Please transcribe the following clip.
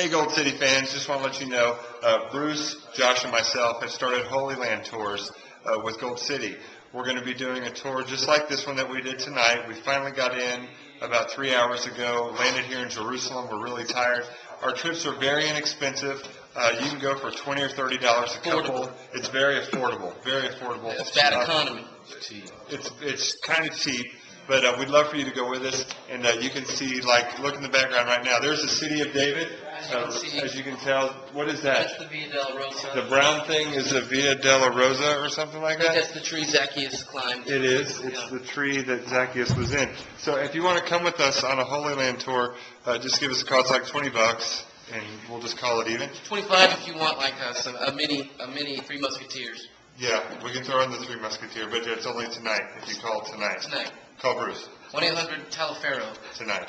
Hey, Gold City fans, just want to let you know, uh, Bruce, Josh, and myself have started Holy Land tours uh, with Gold City. We're going to be doing a tour just like this one that we did tonight. We finally got in about three hours ago, landed here in Jerusalem. We're really tired. Our trips are very inexpensive. Uh, you can go for twenty or thirty dollars a couple. Affordable. It's very affordable, very affordable. It's bad Uh, economy. it's it's kind of cheap, but uh, we'd love for you to go with us. And uh, you can see, like, look in the background right now. There's the city of David. As you can Uh, see. as you can tell, what is that? That's the Via Della Rosa. The brown thing is the Via della Rosa or something like think that. that's the tree Zacchaeus climbed. It is. It's the tree that Zacchaeus was in. So if you want to come with us on a Holy Land tour, uh, just give us a call. It's like 20 bucks, and we'll just call it even. Twenty-five if you want like a, some, a mini, a mini Three Musketeers Yeah, we can throw in the Three Musketeer, but it's only tonight if you call tonight. tonight. Call Bruce One eight hundred Taliaferro. tonight.